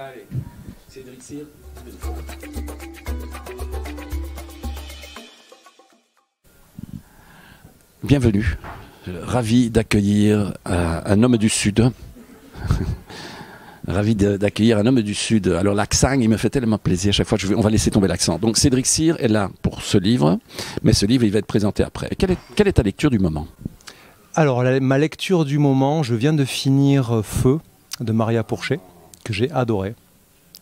Allez, Cédric Cyr, Bienvenue, ravi d'accueillir euh, un homme du Sud. ravi d'accueillir un homme du Sud. Alors l'accent, il me fait tellement plaisir. À chaque fois, je vais, on va laisser tomber l'accent. Donc Cédric Cyr est là pour ce livre, mais ce livre, il va être présenté après. Quelle est, quelle est ta lecture du moment? Alors, ma lecture du moment, je viens de finir euh, Feu de Maria Pourchet, que j'ai adoré,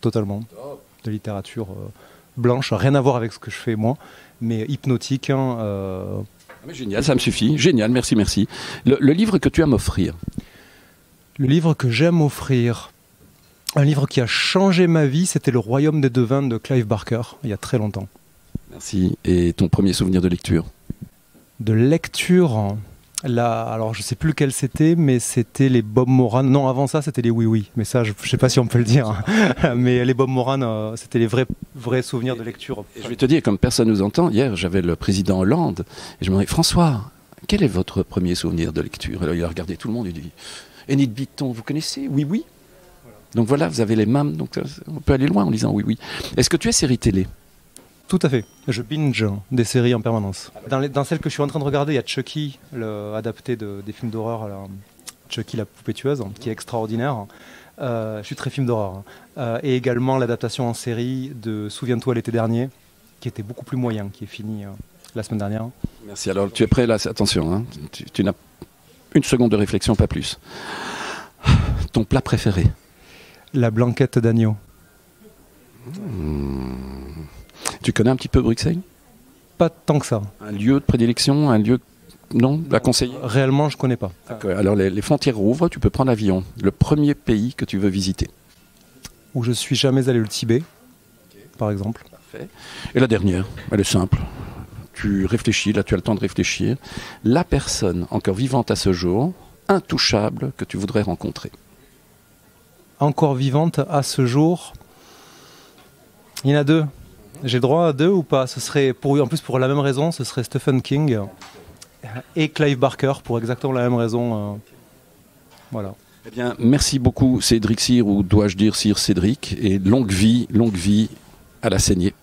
totalement. De littérature euh, blanche, rien à voir avec ce que je fais moi, mais hypnotique. Hein, ah, génial, ça me suffit. Génial, merci, merci. Le, livre que tu aimes offrir? Le livre que j'aime offrir, un livre qui a changé ma vie, c'était Le Royaume des devins de Clive Barker, il y a très longtemps. Merci. Et ton premier souvenir de lecture? De lecture Là, alors je sais plus lequel c'était, mais c'était les Bob Moran. Non, avant ça, c'était les Oui Oui. Mais ça, je, ne sais pas si on peut le dire. mais les Bob Moran, euh, c'était les vrais, vrais souvenirs de lecture. je vais te dire, comme personne nous entend, hier, j'avais le président Hollande et je me dis François, quel est votre premier souvenir de lecture? Alors il a regardé tout le monde et dit Enid Bitton, vous connaissez Oui Oui? Donc voilà, vous avez les mêmes, donc on peut aller loin en disant oui, oui. Est-ce que tu es série télé? Tout à fait. Je binge des séries en permanence. Dans, dans, celle que je suis en train de regarder, il y a Chucky, le, adapté des films d'horreur, Chucky la poupée tueuse, qui est extraordinaire. Euh, je suis très film d'horreur. Hein. Euh, et également l'adaptation en série de Souviens-toi l'été dernier, qui était beaucoup plus moyen, qui est fini euh, la semaine dernière. Merci. Alors tu es prêt là? Attention, hein. tu, n'as une seconde de réflexion, pas plus. Ton plat préféré? La blanquette d'agneau. Hmm. Tu connais un petit peu Bruxelles? Pas tant que ça. Un lieu de prédilection, un lieu non, à conseiller? Réellement, je ne connais pas. Alors les, frontières rouvrent, tu peux prendre l'avion. Le premier pays que tu veux visiter? Où je suis jamais allé, le Tibet, par exemple. Parfait. Et la dernière, elle est simple. Tu réfléchis, là tu as le temps de réfléchir. La personne encore vivante à ce jour, intouchable, que tu voudrais rencontrer Encore vivante à ce jour Il y en a deux. J'ai droit à deux ou pas? Ce serait pour en plus pour la même raison, ce serait Stephen King et Clive Barker pour exactement la même raison. Euh, voilà. Eh bien, merci beaucoup Cédric Cyr ou dois-je dire Cyr Cédric et longue vie, longue vie à la saignée.